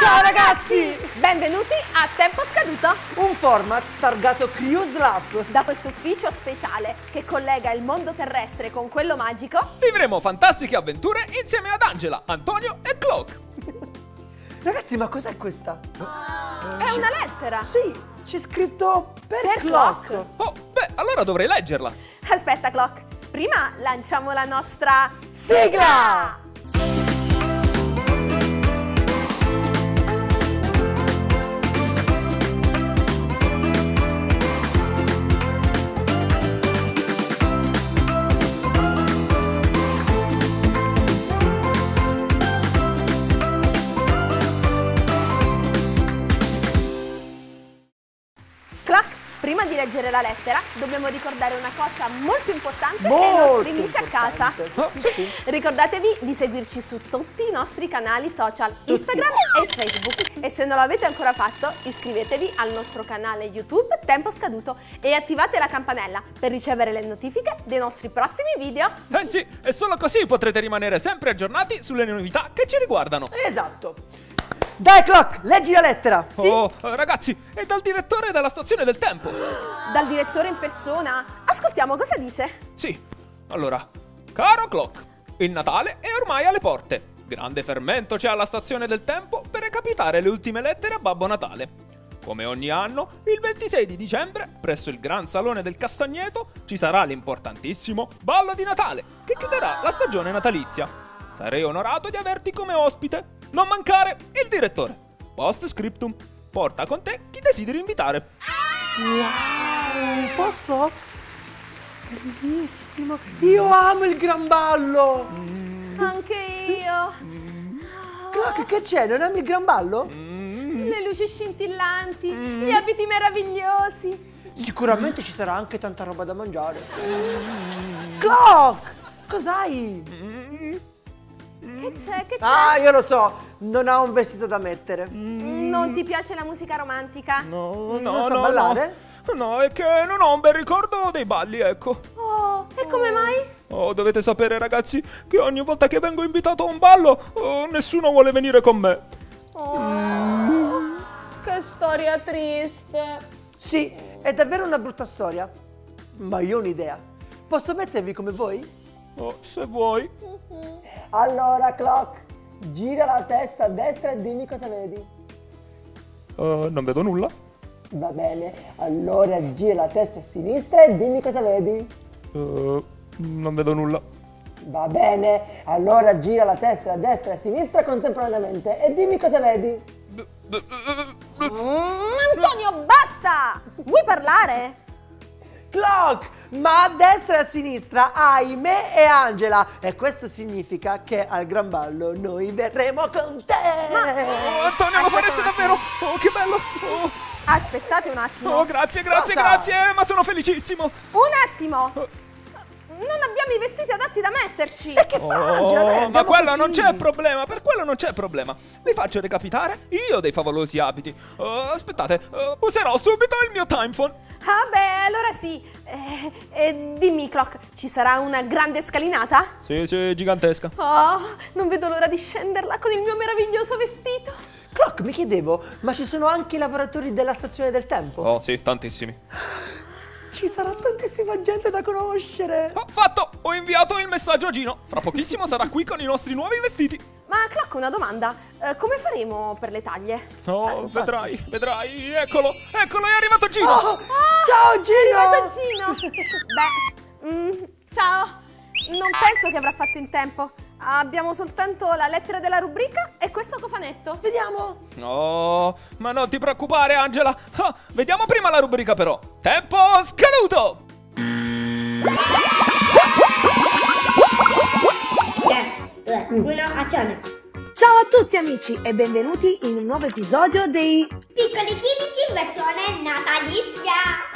Ciao ragazzi! Benvenuti a Tempo Scaduto Un format targato Cruise Lab. da questo ufficio speciale che collega il mondo terrestre con quello magico. Vivremo fantastiche avventure insieme ad Angela, Antonio e Cloak. Ragazzi, ma cos'è questa? È una lettera. Sì, c'è scritto per, Per clock. clock. Oh, beh, allora dovrei leggerla. Aspetta, Clock. Prima lanciamo la nostra Sigla! Leggere la lettera, dobbiamo ricordare una cosa molto importante ai Molto nostri amici a casa. Sì, sì. Ricordatevi di seguirci su tutti i nostri canali social, Instagram e Facebook. E se non l'avete ancora fatto, iscrivetevi al nostro canale YouTube Tempo Scaduto e attivate la campanella per ricevere le notifiche dei nostri prossimi video. Eh sì, e solo così potrete rimanere sempre aggiornati sulle novità che ci riguardano. Esatto. Dai Clock, leggi la lettera. Oh, eh, ragazzi, è dal direttore della stazione del tempo. Dal direttore in persona. Ascoltiamo cosa dice. Sì, allora, caro Clock, il Natale è ormai alle porte. Grande fermento c'è alla stazione del tempo per recapitare le ultime lettere a Babbo Natale. Come ogni anno, il 26 di dicembre, presso il Gran Salone del Castagneto, ci sarà l'importantissimo Ballo di Natale, che chiuderà la stagione natalizia. Sarei onorato di averti come ospite. Non mancare il direttore. Post scriptum. Porta con te chi desideri invitare. Wow, posso? Bellissimo. Io amo il gran ballo. Anche io. Clock, che c'è? Non ami il gran ballo? Le luci scintillanti, gli abiti meravigliosi. Sicuramente ci sarà anche tanta roba da mangiare. Clock, cos'hai? Che c'è? Che c'è? Ah, io lo so, non ha un vestito da mettere. Non ti piace la musica romantica? No, Non sa ballare? No, no, è che non ho un bel ricordo dei balli, ecco. Oh, e come mai? Oh, dovete sapere, ragazzi, che ogni volta che vengo invitato a un ballo, oh, nessuno vuole venire con me. Oh, che storia triste. Sì, è davvero una brutta storia. Ma io ho un'idea. Posso mettervi come voi? Oh, se vuoi. Allora, Clock, gira la testa a destra e dimmi cosa vedi. Eh, non vedo nulla. Va bene, allora gira la testa a sinistra e dimmi cosa vedi. Eh, non vedo nulla. Va bene, allora gira la testa a destra e a sinistra contemporaneamente e dimmi cosa vedi. Mm, Antonio, basta! Vuoi parlare? Clock, ma a destra e a sinistra hai me e Angela e questo significa che al gran ballo noi verremo con te. Oh, Antonio, lo un davvero? Oh, che bello. Oh, Aspettate un attimo. oh, grazie, grazie, Cosa? grazie, ma sono felicissimo. Un attimo! Non abbiamo i vestiti adatti da metterci! E che Oh, ma andiamo quello non c'è problema, per quello non c'è problema. Vi faccio recapitare io ho dei favolosi abiti. Oh, aspettate, oh, userò subito il mio time phone. Ah beh, allora sì. Eh, eh, dimmi, Clock, ci sarà una grande scalinata? Sì, sì, gigantesca. Oh, non vedo l'ora di scenderla con il mio meraviglioso vestito. Clock, mi chiedevo, ma ci sono anche i lavoratori della stazione del tempo? Oh, sì, tantissimi. Ci sarà tantissima gente da conoscere. Oh, fatto! Ho inviato il messaggio a Gino. Fra pochissimo sarà qui con i nostri nuovi vestiti. Ma Clock, una domanda. Eh, come faremo per le taglie? Oh, vedrai, vedrai. Eccolo, eccolo, è arrivato Gino. Oh, ciao Arrivato Gino! Gino! Beh, mm, ciao. Non penso che avrà fatto in tempo. Abbiamo soltanto la lettera della rubrica e questo cofanetto. Vediamo. Oh, ma non ti preoccupare, Angela. Ah, vediamo prima la rubrica, però. Tempo scaduto! 3, 2, 1, azione! Ciao a tutti amici e benvenuti in un nuovo episodio dei Piccoli chimici in versione natalizia!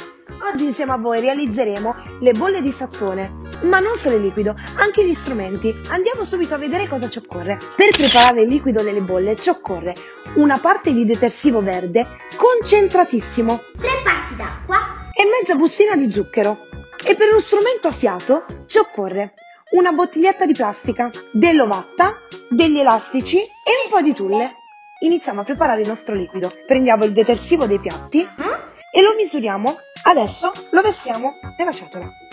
Oggi insieme a voi realizzeremo le bolle di sapone, ma non solo il liquido, anche gli strumenti. Andiamo subito a vedere cosa ci occorre. Per preparare il liquido nelle bolle ci occorre una parte di detersivo verde concentratissimo Tre parti d'acqua, e mezza bustina di zucchero. E per lo strumento a fiato ci occorre una bottiglietta di plastica, dell'ovatta, degli elastici e un po' di tulle. iniziamo a preparare il nostro liquido. Prendiamo il detersivo dei piatti e lo misuriamo. Adesso lo versiamo nella ciotola.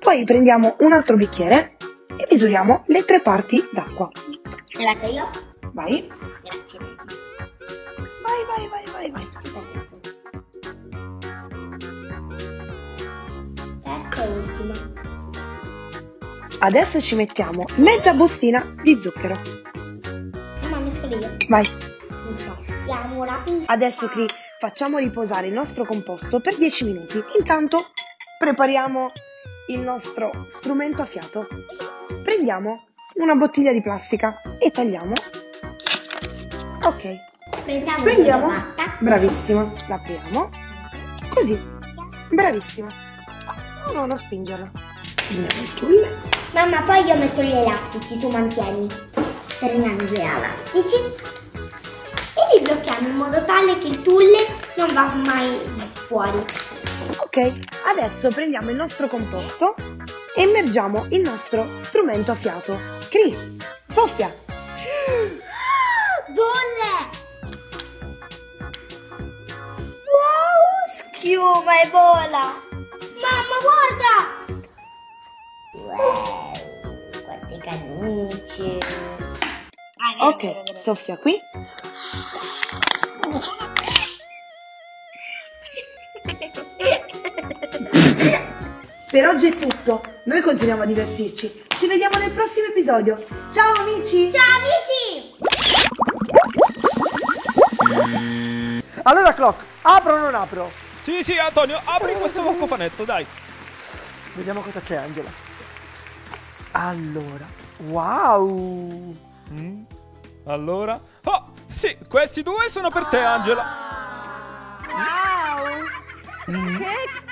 Poi prendiamo un altro bicchiere e misuriamo le tre parti d'acqua. Me la io? Vai, Grazie. vai, vai, vai, vai, vai. Terza e ultima. Adesso ci mettiamo mezza bustina di zucchero. Mamma, mescolo io. Vai. Facciamo la pizza. Adesso Cri, facciamo riposare il nostro composto per 10 minuti. Intanto prepariamo il nostro strumento a fiato. Prendiamo una bottiglia di plastica e tagliamo. Ok, Prendiamo, prendiamo. Bravissima, la apriamo. Così, bravissima. No, no, non spingerla. Prendiamo il tulle. Mamma, poi io metto gli elastici, tu mantieni. Prendiamo i due elastici e li blocchiamo in modo tale che il tulle non va mai fuori. Ok, adesso prendiamo il nostro composto e immergiamo il nostro strumento a fiato. Cri, soffia. Bolle! Wow, schiuma e vola! Mamma, guarda! Wow, quante canicie! Ok, soffia qui. Per oggi è tutto. Noi continuiamo a divertirci. Ci vediamo nel prossimo episodio. Ciao amici! Ciao amici! Allora, Clock, apro o non apro? Sì, sì, Antonio, apri questo cofanetto, dai. Vediamo cosa c'è, Angela. Allora, wow! Mm. Allora. Oh, sì, questi due sono per te, Angela. Wow! Mm. Che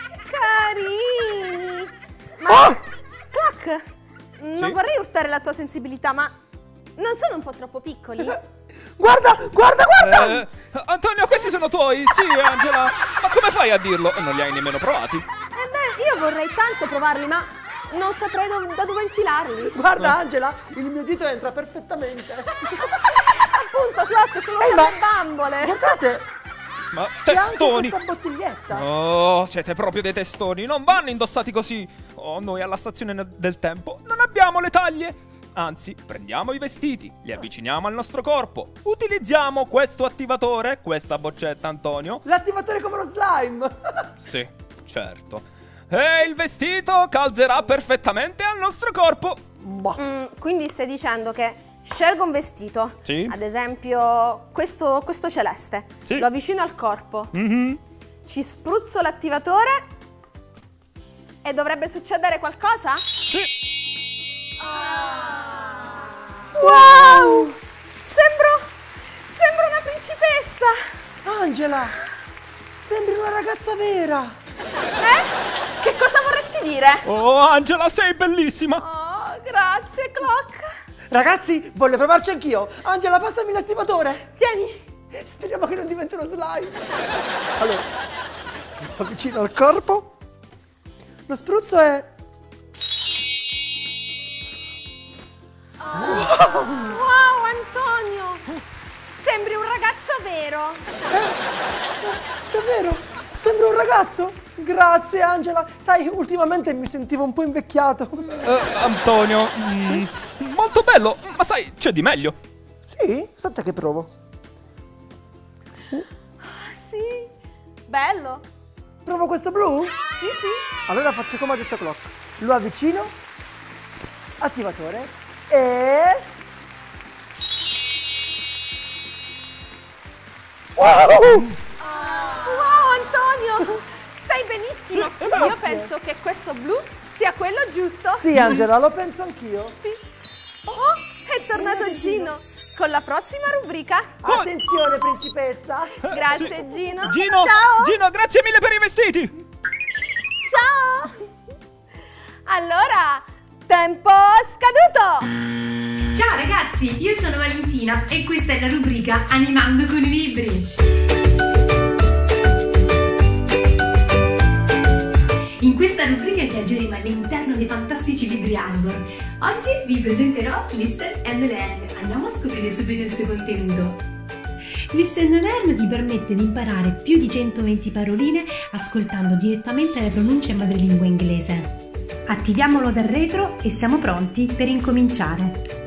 carini! Ma Oh! Clock, non Sì? vorrei urtare la tua sensibilità, ma non sono un po' troppo piccoli? Eh, Guarda, guarda, guarda! Eh, Antonio, questi sono tuoi? Sì, Angela. Ma come fai a dirlo? Non li hai nemmeno provati. Eh beh, io vorrei tanto provarli, ma non saprei do- da dove infilarli. Guarda, Angela, il mio dito entra perfettamente. Appunto, Clock, sono come ma- bambole. Guardate, Ma c'è anche testoni. questa bottiglietta. Oh, siete proprio dei testoni. Non vanno indossati così. Oh, noi alla stazione ne- del tempo non abbiamo le taglie. Anzi, prendiamo i vestiti, li avviciniamo al nostro corpo. Utilizziamo questo attivatore, questa boccetta, Antonio. L'attivatore come lo slime. Sì, certo. E il vestito calzerà perfettamente al nostro corpo. Ma Mm, quindi stai dicendo che scelgo un vestito, Sì. ad esempio questo, questo celeste, Sì. lo avvicino al corpo, Mhm. ci spruzzo l'attivatore e dovrebbe succedere qualcosa? Sì. Wow! Sembro, sembro una principessa! Angela, sembri una ragazza vera. Eh? Che cosa vorresti dire? Oh, Angela, sei bellissima. Oh, grazie, Clock. Ragazzi, voglio provarci anch'io. Angela, passami l'attivatore. Tieni. Speriamo che non diventi uno slime. Allora, lo avvicino al corpo. Lo spruzzo è... Wow, Antonio! Sembri un ragazzo vero. Davvero? Sembra un ragazzo? Grazie Angela. Sai, ultimamente mi sentivo un po' invecchiato. Eh, Antonio, mm, molto bello, ma sai, c'è di meglio. Sì? Aspetta che provo. Ah, sì. Bello. Provo questo blu? Sì, sì. Allora faccio come ha detto Clock. Lo avvicino. Attivatore. E... Wow! Wow, Antonio! Stai benissimo. Grazie. Io penso che questo blu sia quello giusto. Sì Angela, lo penso anch'io. Sì. Tornato Gino con la prossima rubrica. Attenzione principessa. Grazie, Sì. Gino. Gino, Ciao. Gino, grazie mille per i vestiti. Ciao. Allora, tempo scaduto. Ciao ragazzi, io sono Valentina e questa è la rubrica Animando con i libri. In questa rubrica viaggeremo all'interno dei fantastici libri Asborn. Oggi vi presenterò Lister and Land, Andiamo a scoprire subito il suo contenuto. Listen to Learn ti permette di imparare più di 120 paroline ascoltando direttamente le pronunce in madrelingua inglese. Attiviamolo dal retro e siamo pronti per incominciare.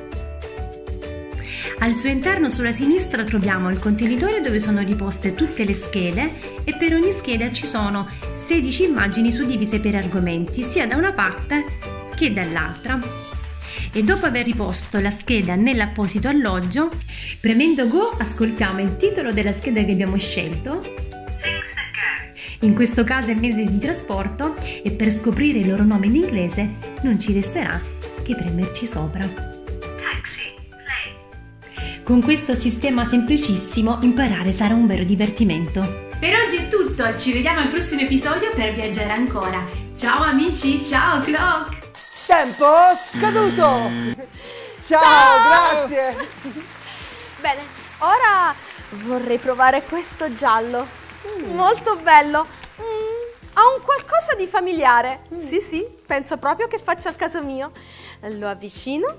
Al suo interno sulla sinistra troviamo il contenitore dove sono riposte tutte le schede e per ogni scheda ci sono 16 immagini suddivise per argomenti sia da una parte che dall'altra. E dopo aver riposto la scheda nell'apposito alloggio, premendo Go ascoltiamo il titolo della scheda che abbiamo scelto in questo caso è mezzi di trasporto e per scoprire il loro nome in inglese non ci resterà che premerci sopra. Con questo sistema semplicissimo imparare sarà un vero divertimento. Per oggi è tutto, ci vediamo al prossimo episodio per viaggiare ancora. Ciao amici, ciao Clock! Tempo scaduto! Ciao, Ciao! grazie! Bene, ora vorrei provare questo giallo. Molto bello. Mm, ha un qualcosa di familiare. Sì, sì, penso proprio che faccia al caso mio. Lo avvicino,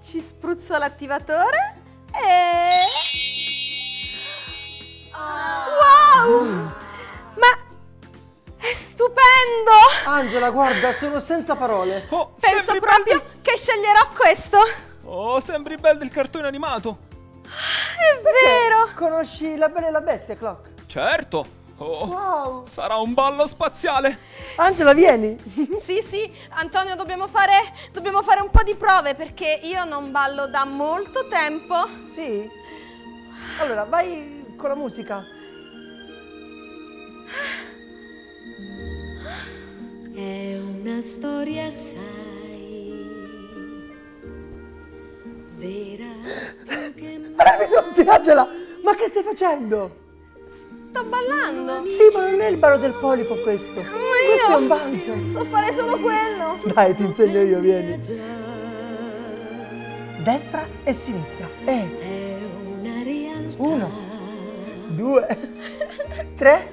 ci spruzzo l'attivatore e... Wow! Ma è stupendo! Angela, guarda, sono senza parole. Oh, Penso proprio Belle che sceglierò questo. del... Oh, sembri bel del cartone animato. È vero! Conosci La Bella e la Bestia, Clock? Certo. Oh, Wow! sarà un ballo spaziale. Angela, vieni! Sì, sì, Antonio, dobbiamo fare, dobbiamo fare un po' di prove perché io non ballo da molto tempo. Sì? Allora, vai con la musica. È una storia, sai, vera Bravi tutti, Angela! Ma che stai facendo? Sto ballando. Sì, ma non è il ballo del polipo questo. Ma Questo è un balzo. so fare solo quello. Dai, ti insegno io, vieni. Destra e sinistra. E è una realtà uno, due, tre,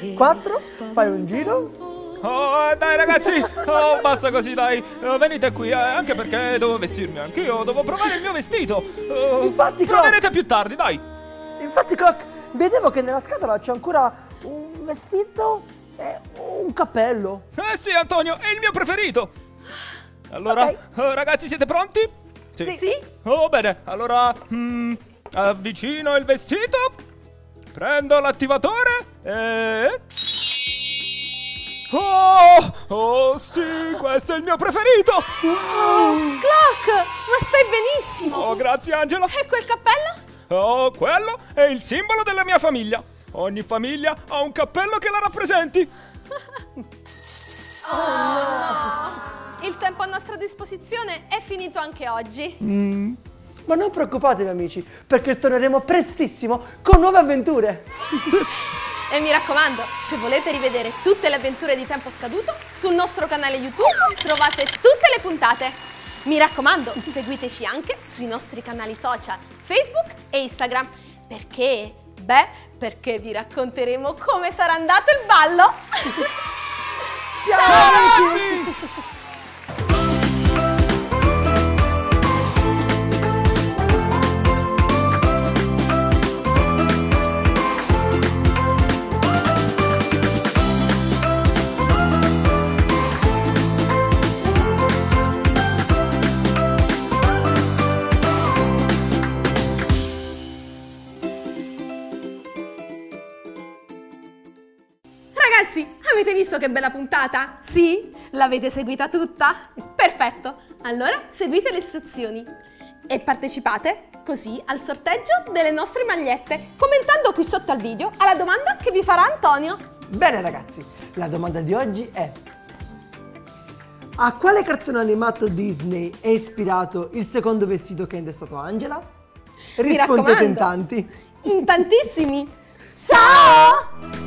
che quattro. Fai un giro. Oh, dai ragazzi, oh, basta così, dai. Eh, venite qui, eh, anche perché devo vestirmi anch'io, devo provare il mio vestito. Oh, Infatti, proverete più tardi, dai. Infatti, Clock, vedevo che nella scatola c'è ancora un vestito e un cappello. Eh sì, Antonio, è il mio preferito. Allora, Ok. eh, ragazzi, siete pronti? Sì. Oh, bene, allora mm, avvicino il vestito, prendo l'attivatore e... Oh, oh sì, questo è il mio preferito. Clock, ma stai benissimo. Oh, grazie Angela. E quel cappello? Oh, quello è il simbolo della mia famiglia. Ogni famiglia ha un cappello che la rappresenti. Il tempo a nostra disposizione è finito anche oggi. Ma non preoccupatevi, amici, perché torneremo prestissimo con nuove avventure. E mi raccomando, se volete rivedere tutte le avventure di tempo scaduto, sul nostro canale YouTube trovate tutte le puntate. Mi raccomando, seguiteci anche sui nostri canali social, Facebook e Instagram. Perché? Beh, perché vi racconteremo come sarà andato il ballo. Ciao, amici! Ragazzi! Bella puntata? Sì? L'avete seguita tutta? Perfetto! Allora seguite le istruzioni e partecipate così al sorteggio delle nostre magliette, commentando qui sotto al video alla domanda che vi farà Antonio. Bene, ragazzi, la domanda di oggi è: A quale cartone animato Disney è ispirato il secondo vestito che ha indossato Angela? Rispondete in tanti. In tantissimi! Ciao!